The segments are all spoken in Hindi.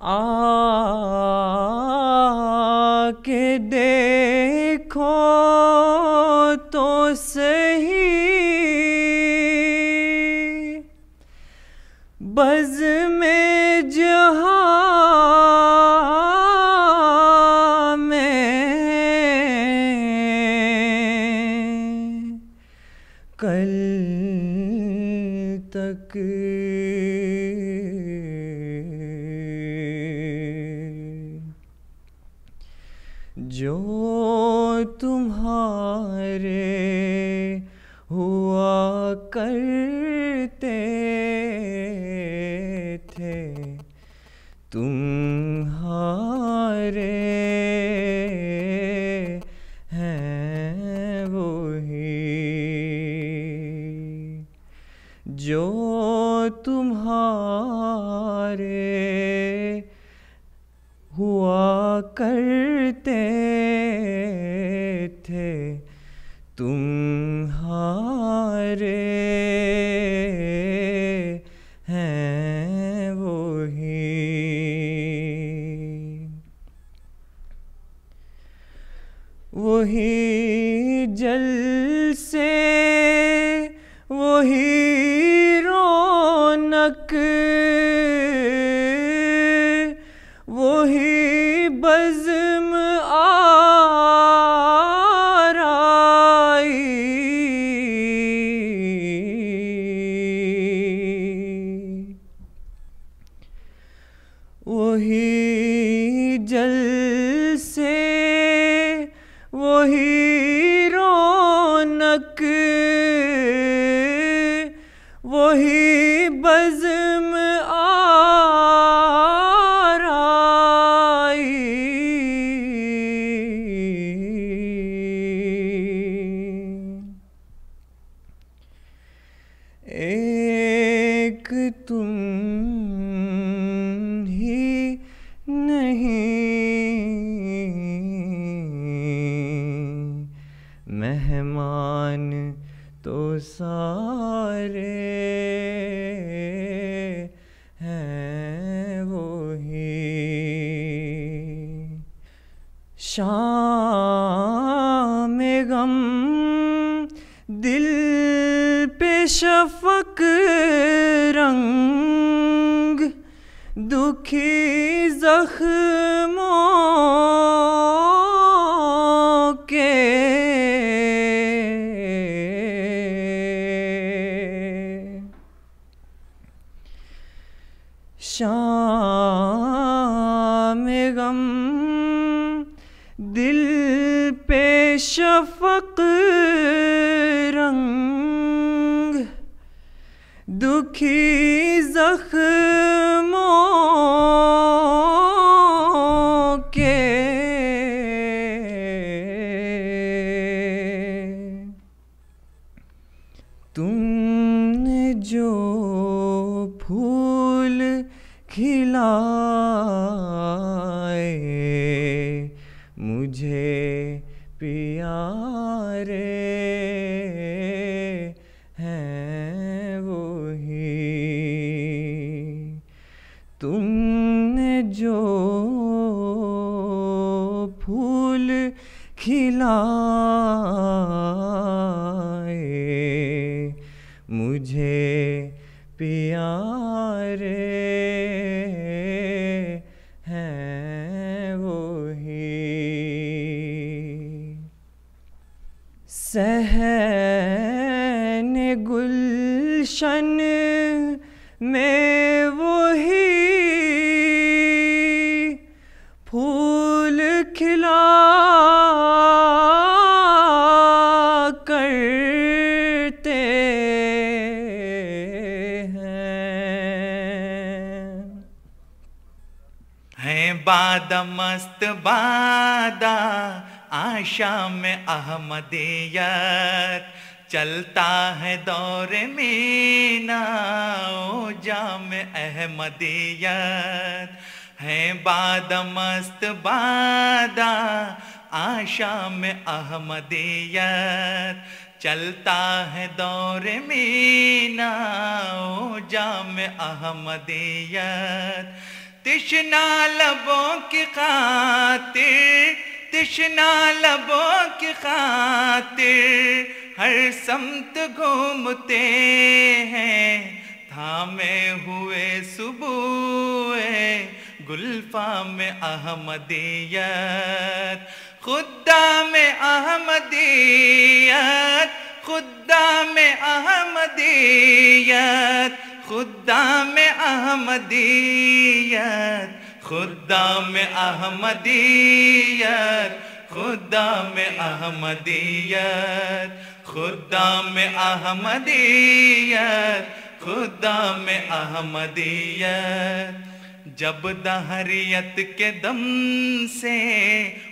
आके देखो तो सही। बज में जहाँ में कल तक हुआ करते थे। तुम्हारे हैं वही। जो तुम्हारे हुआ करते थे तुम्हारे वही ही नहीं। मेहमान तो सारे हैं वही। शाम गम दिल पे शफक रंग दुखी जख्मों के शाम गम दिल पे शफक रंग दुखी जख्मों खिलाए मुझे प्यारे हैं वो ही तुमने जो फूल खिलाए मुझे प्यारे सहन गुलशन में वही फूल खिला करते हैं। है बाद मस्त बादा आशा में अहमदियत चलता है दौर मीना, ओ जाम अहमदियत। है बाद मस्त बादा, आशा में अहमदियत चलता है दौर ओ जाम अहमदियत। तिश्ना लबों की खातिर तिश्ना लबों की खातिर हर समत घूमते हैं। थामे हुए सुबह गुल्फा में अहमदियत, खुदा में अहमदियत, खुदा में अहमदियत, खुदा में अहमदियत। खुदा में अहमदियत, खुदा में अहमदियत, खुदा में अहमदियत, खुदा में अहमदियत। जब दहरियत के दम से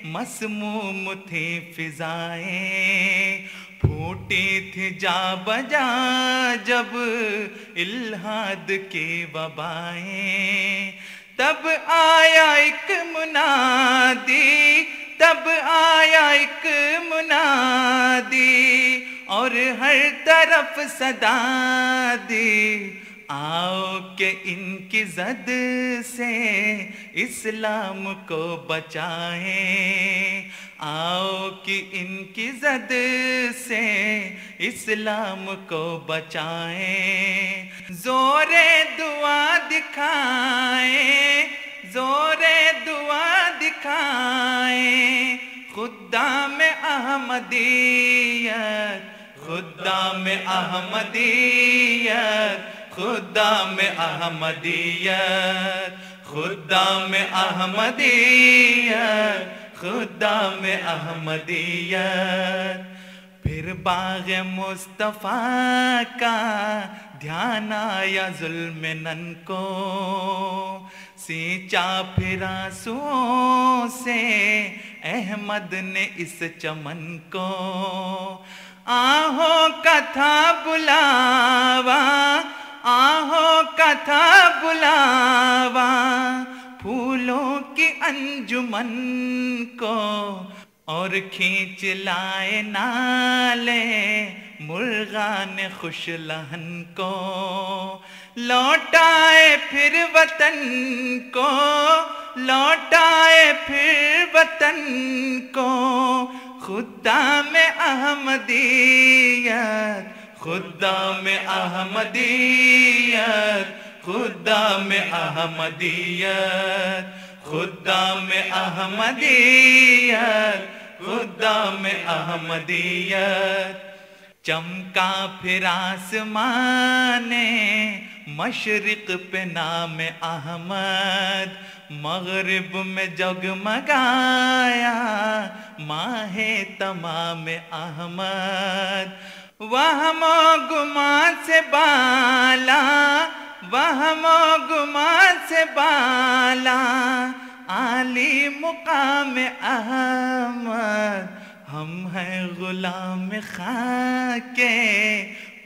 मसमूम थी फिजाएँ, फूटी थी जा बजा जब इल्हाद की वबाएँ। तब आया एक मुनादी तब आया एक मुनादी और हर तरफ़ सदा दी। आओ के इनकी जद से इस्लाम को बचाएँ। आओ कि इनकी जद से इस्लाम को बचाएँ। जोरे दुआ दिखाएँ, जोरे दुआ दिखाएँ। खुदा में अहमदियत, खुदा में अहमदियत खुदा में अहमदियत, खुदा में अहमदियत, खुदा में अहमदियत। फिर बाग मुस्तफ़ा का ध्यान आया जुल्म नन को, सींचा फिरा आंसुओं से अहमद ने इस चमन को। आहो कथा बुलावा आहो कथा बुलावा, फूलों की अंजुमन को और खींच लाए नाले मुर्गान खुश लहन को। लौटाए फिर वतन को, लौटाए फिर वतन को, खुदा में अहमदियत खुदा में अहमदियत खुदा में अहमदियत खुदा में अहमदियत खुदा में अहमदियत। चमका फिर आसमाने, मशरक पे नाम अहमद। मगरब में जगमगाया, माहे तमाम अहमद। वहमो गुमा से बाला वहमो गुमा से बाला, आली मुकाम अहमद, हम हैं गुलाम खाके,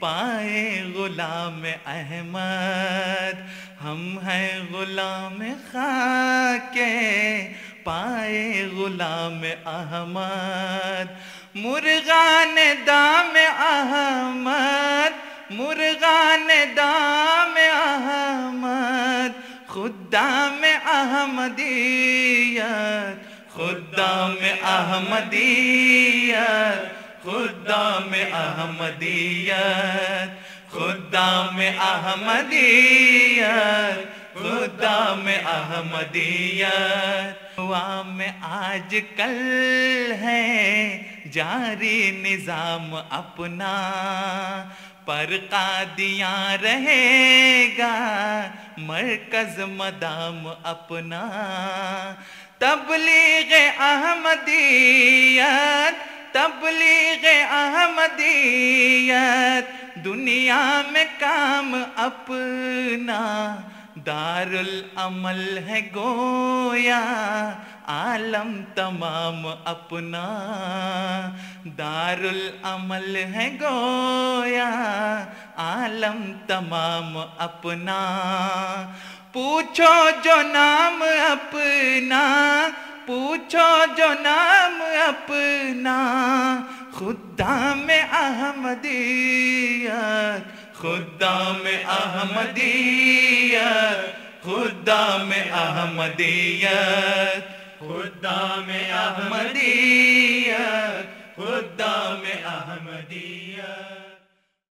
पाए गुलाम अहमद, हम हैं गुलाम खाके पाए गुलाम अहमद। मुर्गान दाम अहमद। मुर्गान दाम अहमद। खुदा में अहमदियत। खुदा में अहमदियत। खुदा में अहमदियत। खुदा में अहमदियत। खुदा में अहमदियत। हुआ में आज कल है, जारी निज़ाम अपना। पर कादियाँ रहेगा, मरकज मदाम अपना। तबलीग अहमदियत तबलीग अहमदियत, दुनिया में काम अपना। दारुल अमल है गोया, आलम तमाम अपना। दारुल अमल है गोया, आलम तमाम अपना। पूछो जो नाम अपना, पूछो जो नाम अपना। खुदा में अहमदियत खुदा में अहमदियत खुदा में अहमदियत खुदा में अहमदियत खुदा में अहमदियत।